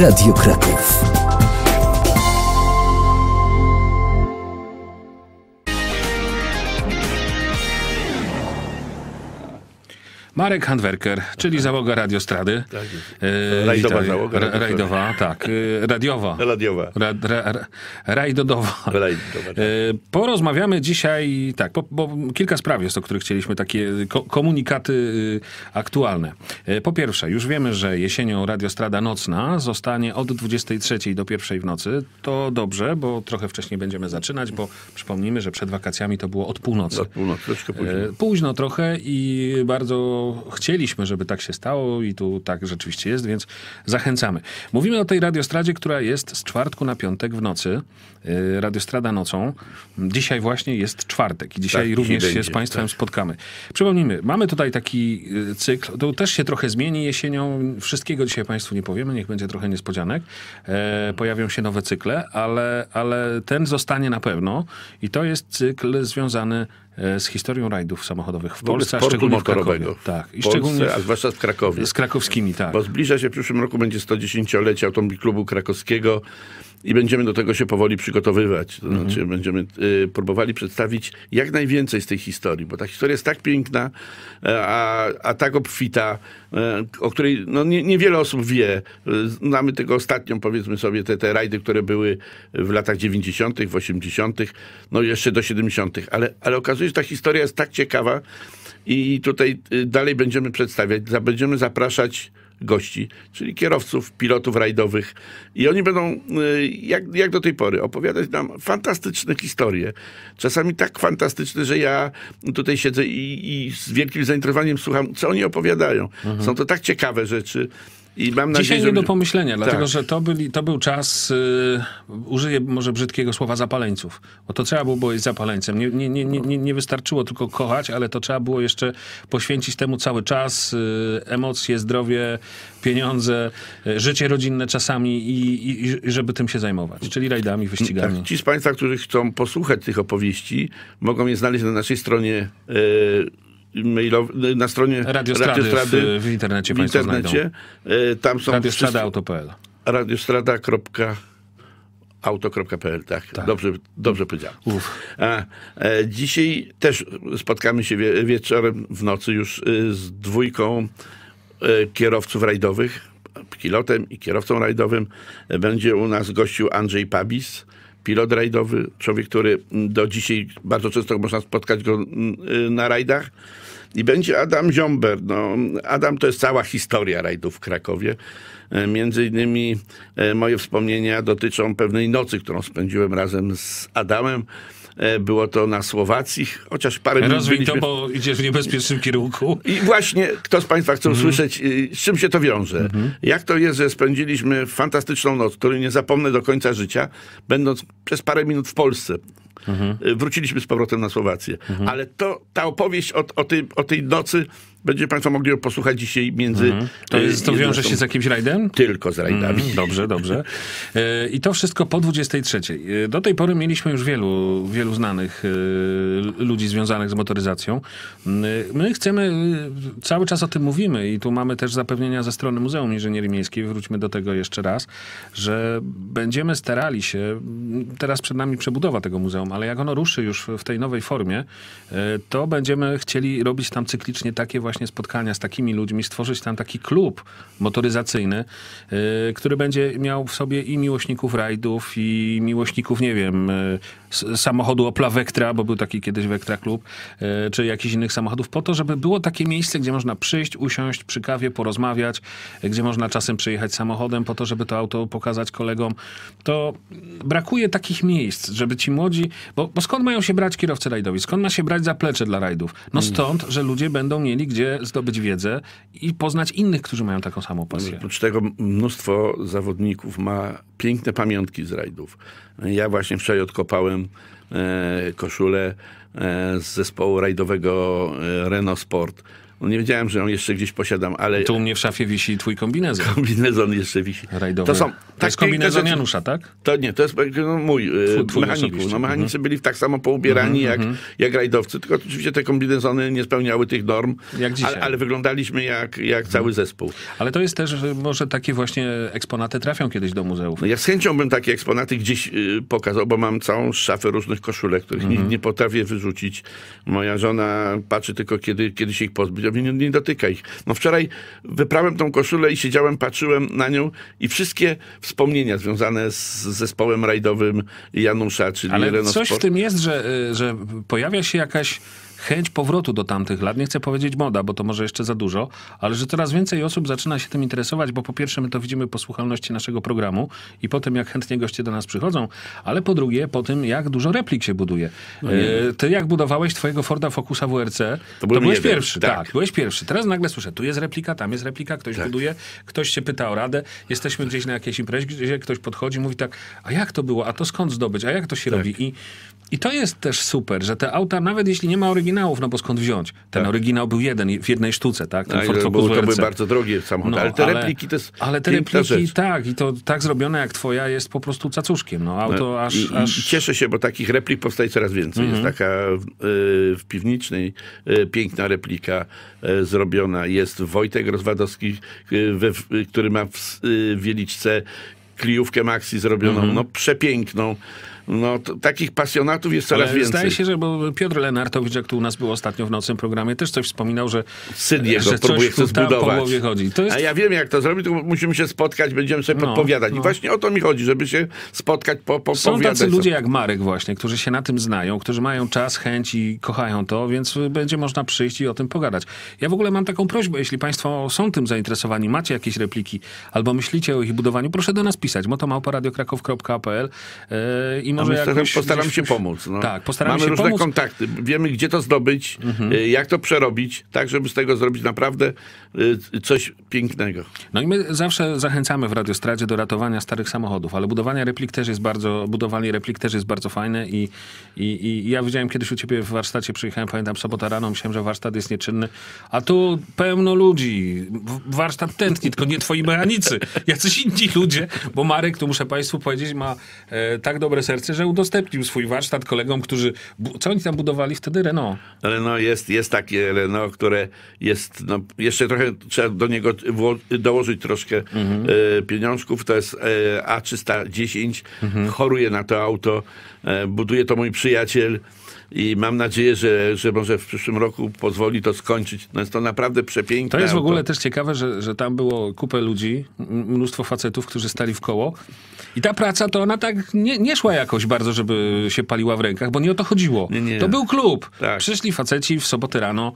Radio Kraków. Marek Handwerker, czyli załoga Radiostrady. Tak. E, Rajdowa witaj. załoga, Ra-. Rajdowa, tak. e, Radiowa. Radiowa. Ra, ra, ra, rajdodowa. Tak. E, Porozmawiamy dzisiaj, tak, bo, bo kilka spraw jest, o których chcieliśmy, takie ko- komunikaty y, aktualne. Po pierwsze, już wiemy, że jesienią Radiostrada Nocna zostanie od 23 do 1 w nocy. To dobrze, bo trochę wcześniej będziemy zaczynać, bo przypomnijmy, że przed wakacjami to było od północy. Od północy, troszkę później. E, Późno trochę i bardzo chcieliśmy, żeby tak się stało i tu tak rzeczywiście jest, więc zachęcamy. Mówimy o tej radiostradzie, która jest z czwartku na piątek w nocy. E, Radiostrada nocą. Dzisiaj właśnie jest czwartek i dzisiaj Tak, również się będzie, z Państwem tak. spotkamy. Przypomnijmy, mamy tutaj taki y, cykl, to też się trochę zmieni jesienią. Wszystkiego dzisiaj Państwu nie powiemy, niech będzie trochę niespodzianek. E, pojawią się nowe cykle, ale, ale ten zostanie na pewno i to jest cykl związany z historią rajdów samochodowych w, W Polsce, sportu szczególnie w Krakowie. motorowego. Tak, i w Polsce, szczególnie a zwłaszcza w Krakowie. z krakowskimi, tak. Bo zbliża się w przyszłym roku będzie 110-lecie Automobil Klubu Krakowskiego i będziemy do tego się powoli przygotowywać. To Mhm. znaczy będziemy y, próbowali przedstawić jak najwięcej z tej historii, bo ta historia jest tak piękna, e, a, a tak obfita, e, o której no, nie, niewiele osób wie. E, Znamy tylko ostatnią, powiedzmy sobie, te, te rajdy, które były w latach 90., w 80., no jeszcze do 70., ale, ale okazuje się, że ta historia jest tak ciekawa i tutaj y, dalej będziemy przedstawiać, będziemy zapraszać gości, czyli kierowców, pilotów rajdowych i oni będą, y, jak, jak do tej pory, opowiadać nam fantastyczne historie. Czasami tak fantastyczne, że ja tutaj siedzę i, i z wielkim zainteresowaniem słucham, co oni opowiadają. Są to tak ciekawe rzeczy i mam nadzieję, Dzisiaj że... nie do pomyślenia, dlatego Tak. że to, byli, to był czas, y, użyję może brzydkiego słowa, zapaleńców. Bo to trzeba było być zapaleńcem. Nie, nie, nie, nie, nie- wystarczyło tylko kochać, ale to trzeba było jeszcze poświęcić temu cały czas, y, emocje, zdrowie, pieniądze, y, życie rodzinne czasami i, i, i żeby tym się zajmować. Czyli rajdami, wyścigami. Tak, ci z Państwa, którzy chcą posłuchać tych opowieści, mogą je znaleźć na naszej stronie mailowej, na stronie Radiostrady w- w internecie w internecie. E, Tam są Radiostrada.auto.pl radiostrada.auto.pl, tak. Dobrze, dobrze powiedziałem. A, e, dzisiaj też spotkamy się wie, wieczorem, w nocy już e, z dwójką e, kierowców rajdowych, pilotem i kierowcą rajdowym. Będzie u nas gościu Andrzej Pabis, pilot rajdowy, człowiek, który do dzisiaj bardzo często można spotkać go mm, y, na rajdach. I będzie Adam Ziomber. No, Adam to jest cała historia rajdów w Krakowie. E, Między innymi e, moje wspomnienia dotyczą pewnej nocy, którą spędziłem razem z Adamem. E, Było to na Słowacji, chociaż parę minut Rozwij to, byliśmy... bo idziesz w niebezpiecznym kierunku. I właśnie, kto z Państwa chce usłyszeć, y, z czym się to wiąże? Jak to jest, że spędziliśmy fantastyczną noc, której nie zapomnę do końca życia, będąc przez parę minut w Polsce. Y, Wróciliśmy z powrotem na Słowację. Ale to, ta opowieść o, o, tej, o tej nocy będziecie Państwo mogli posłuchać dzisiaj między... To, y, jest, to wiąże 11. się z jakimś rajdem? Tylko z rajdami. Mm, Dobrze, dobrze. E, I to wszystko po 23. E, Do tej pory mieliśmy już wielu, wielu znanych ludzi związanych z motoryzacją. My chcemy, cały czas o tym mówimy i tu mamy też zapewnienia ze strony Muzeum Inżynierii Miejskiej, wróćmy do tego jeszcze raz, że będziemy starali się, teraz przed nami przebudowa tego muzeum, ale jak ono ruszy już w tej nowej formie, e, to będziemy chcieli robić tam cyklicznie takie właśnie spotkania z takimi ludźmi, stworzyć tam taki klub motoryzacyjny, y, który będzie miał w sobie i miłośników rajdów, i miłośników, nie wiem, s- samochodu Opla Vectra, bo był taki kiedyś Vectra Klub, czy jakichś innych samochodów, po to, żeby było takie miejsce, gdzie można przyjść, usiąść przy kawie, porozmawiać, gdzie można czasem przyjechać samochodem, po to, żeby to auto pokazać kolegom. To brakuje takich miejsc, żeby ci młodzi, bo, bo skąd mają się brać kierowcy rajdowi? Skąd ma się brać zaplecze dla rajdów? No stąd, że ludzie będą mieli gdzie zdobyć wiedzę i poznać innych, którzy mają taką samą pasję. Oprócz tego mnóstwo zawodników ma piękne pamiątki z rajdów. Ja właśnie wczoraj odkopałem e, koszulę e, z zespołu rajdowego e, Renault Sport. No nie wiedziałem, że ją jeszcze gdzieś posiadam, ale Tu u mnie w szafie wisi twój kombinezon kombinezon jeszcze wisi. rajdowy. To są to tak jest kombinezon. Janusza, tak? To nie, to jest no, mój e, Twój- osobiście. No, mechanicy Mhm. byli tak samo poubierani jak, jak rajdowcy, tylko oczywiście te kombinezony nie spełniały tych norm, Jak dzisiaj. ale, ale wyglądaliśmy jak, jak cały zespół. Ale to jest też, że może takie właśnie eksponaty trafią kiedyś do muzeów. No ja z chęcią bym takie eksponaty gdzieś y, pokazał, bo mam całą szafę różnych koszulek, których Mhm. nie, nie potrafię wyrzucić. Moja żona patrzy tylko, kiedy, kiedy się ich pozbyć. Mówię, nie, nie dotyka ich. No wczoraj wyprałem tą koszulę i siedziałem, patrzyłem na nią i wszystkie wspomnienia związane z zespołem rajdowym Janusza, czyli Ale Renault coś w Sport. tym jest, że, y, że pojawia się jakaś chęć powrotu do tamtych lat. Nie chcę powiedzieć moda, bo to może jeszcze za dużo, ale że coraz więcej osób zaczyna się tym interesować, bo po pierwsze my to widzimy po słuchalności naszego programu i po tym, jak chętnie goście do nas przychodzą, ale po drugie po tym, jak dużo replik się buduje. E, Ty jak budowałeś twojego Forda Focusa WRC, to, byłem byłeś jeden, pierwszy. tak. Tak. byłeś pierwszy. Teraz nagle słyszę, tu jest replika, tam jest replika, ktoś buduje, ktoś się pyta o radę, jesteśmy gdzieś na jakiejś imprezie, gdzie ktoś podchodzi, mówi tak, a jak to było, a to skąd zdobyć, a jak to się Tak. robi? I, I to jest też super, że te auta, nawet jeśli nie ma oryginałów, no bo skąd wziąć? Ten oryginał był jeden, w jednej sztuce, tak? Ten Tak, Ford to, Focus były, to były WRC. bardzo drogie samochody, ale te repliki to jest Ale te repliki, rzecz. tak, i to tak zrobione jak twoja jest po prostu cacuszkiem. No, auto aż... I, aż... I cieszę się, bo takich replik powstaje coraz więcej. Mhm. Jest taka w, y, w piwnicznej y, piękna replika y, zrobiona. Jest Wojtek Rozwadowski, y, we, y, który ma w, y, w Wieliczce kliówkę Maxi zrobioną, Mhm. no przepiękną. No, to, takich pasjonatów jest coraz Ale więcej. zdaje się, że bo Piotr Lenartowicz, jak tu u nas był ostatnio w nocnym programie, też coś wspominał, że, jego że próbuje coś chce zbudować. To jest A ja wiem, jak to zrobić, tylko musimy się spotkać, będziemy sobie No, podpowiadać. I no. właśnie o to mi chodzi, żeby się spotkać, po, po, Są tacy ludzie jak Marek właśnie, którzy się na tym znają, którzy mają czas, chęć i kochają to, więc będzie można przyjść i o tym pogadać. Ja w ogóle mam taką prośbę, jeśli państwo są tym zainteresowani, macie jakieś repliki albo myślicie o ich budowaniu, proszę do nas pisać. motomałparadiokraków.pl yy, i A może my jakoś... postaramy gdzieś- się pomóc. No. Tak, postaramy Mamy się różne pomóc. kontakty. Wiemy, gdzie to zdobyć, y, jak to przerobić, tak, żeby z tego zrobić naprawdę y, coś pięknego. No i my zawsze zachęcamy w Radiostradzie do ratowania starych samochodów, ale budowanie replik też jest bardzo, budowanie replik też jest bardzo fajne i, i, i ja widziałem kiedyś u ciebie w warsztacie, przyjechałem, pamiętam, sobota rano, myślałem, że warsztat jest nieczynny, a tu pełno ludzi, warsztat tętni, tylko nie twoi mechanicy, jacyś inni ludzie, bo Marek, tu muszę państwu powiedzieć, ma e, tak dobre serce, że udostępnił swój warsztat kolegom, którzy, co oni tam budowali wtedy? Renault. No jest, jest takie Renault, które jest, no, jeszcze trochę trzeba do niego dołożyć troszkę e, pieniążków. To jest e, A310. Choruję na to auto. E, buduje to mój przyjaciel. I mam nadzieję, że, że może w przyszłym roku pozwoli to skończyć. No jest to naprawdę przepiękne To jest w auto. ogóle też ciekawe, że, że tam było kupę ludzi, mnóstwo facetów, którzy stali w koło. I ta praca to ona tak nie, nie szła jakoś bardzo, żeby się paliła w rękach, bo nie o to chodziło. Nie, nie. To był klub. Tak. Przyszli faceci w sobotę rano,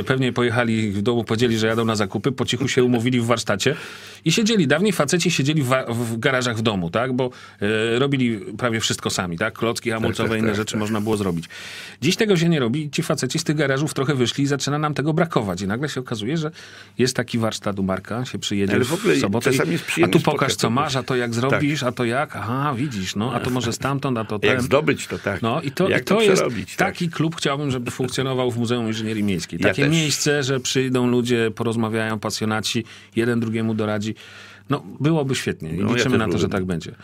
y, pewnie pojechali w domu, powiedzieli, że jadą na zakupy, po cichu się umówili w warsztacie i siedzieli. Dawniej faceci siedzieli w, w garażach w domu, tak? Bo y, robili prawie wszystko sami, tak? Klocki hamulcowe, tak, inne tak, rzeczy tak. można było zrobić. Dziś tego się nie robi. Ci faceci z tych garażów trochę wyszli i zaczyna nam tego brakować. I nagle się okazuje, że jest taki warsztat u Marka, się przyjedzie Ale w ogóle w sobotę i, a tu pokaż, co masz, a to jak zrobisz, a to jak, aha, widzisz, no, a to może stamtąd, a to ten. Jak zdobyć to tak. No i to, Jak i to, to jest tak. taki klub, chciałbym, żeby funkcjonował w Muzeum Inżynierii Miejskiej. Ja Takie też. miejsce, że przyjdą ludzie, porozmawiają, pasjonaci, jeden drugiemu doradzi. No, byłoby świetnie i No, liczymy na to, że tak będzie.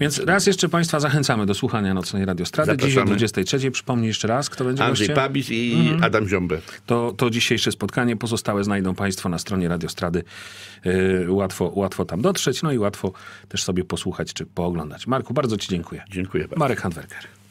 Więc raz jeszcze Państwa zachęcamy do słuchania Nocnej Radiostrady. Dziś o Zapraszamy. 23. Przypomnij jeszcze raz, kto będzie Andrzej gościem. I Mhm. Adam Ziąbę. To, to dzisiejsze spotkanie. Pozostałe znajdą Państwo na stronie Radiostrady. Yy, łatwo, łatwo tam dotrzeć, no i łatwo też sobie posłuchać czy pooglądać. Marku, bardzo Ci dziękuję. Dziękuję bardzo. Marek Handwerker.